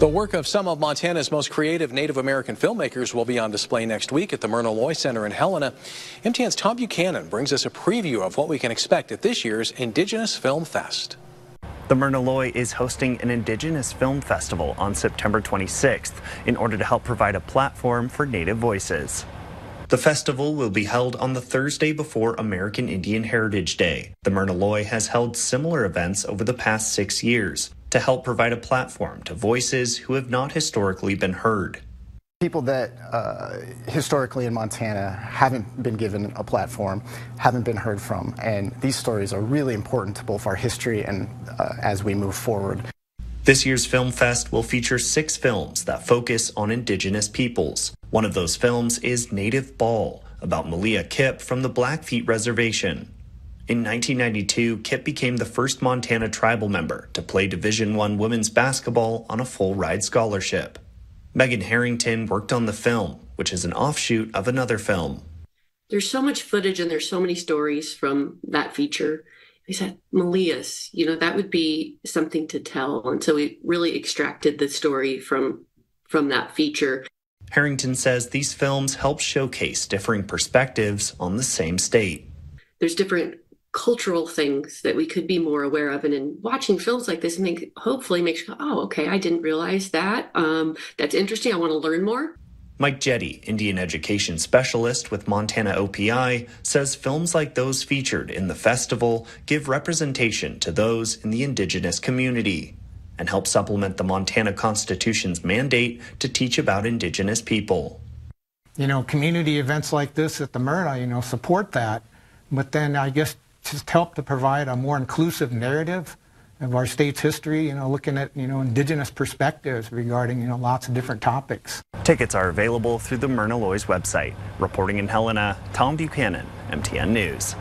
The work of some of Montana's most creative Native American filmmakers will be on display next week at the Myrna Loy Center in Helena. MTN's Tom Buchanan brings us a preview of what we can expect at this year's Indigenous Film Fest. The Myrna Loy is hosting an Indigenous Film Festival on September 26th in order to help provide a platform for Native voices. The festival will be held on the Thursday before American Indian Heritage Day. The Myrna Loy has held similar events over the past six years to help provide a platform to voices who have not historically been heard. People that uh, historically in Montana haven't been given a platform, haven't been heard from, and these stories are really important to both our history and uh, as we move forward. This year's Film Fest will feature six films that focus on Indigenous peoples. One of those films is Native Ball, about Malia Kipp from the Blackfeet Reservation. In 1992, Kipp became the first Montana tribal member to play Division I women's basketball on a full ride scholarship. Megan Harrington worked on the film, which is an offshoot of another film. There's so much footage and there's so many stories from that feature. We said, Malias, you know, that would be something to tell. And so we really extracted the story from from that feature. Harrington says these films help showcase differing perspectives on the same state. There's different cultural things that we could be more aware of and in watching films like this make hopefully makes you go oh okay i didn't realize that um, that's interesting i want to learn more Mike Jetty, Indian education specialist with Montana OPI, says films like those featured in the festival give representation to those in the indigenous community and help supplement the Montana Constitution's mandate to teach about indigenous people. You know, community events like this at the Myrna, you know, support that. But then I guess just help to provide a more inclusive narrative of our state's history, you know, looking at, you know, indigenous perspectives regarding, you know, lots of different topics. Tickets are available through the Myrna Loy's website. Reporting in Helena, Tom Buchanan, MTN News.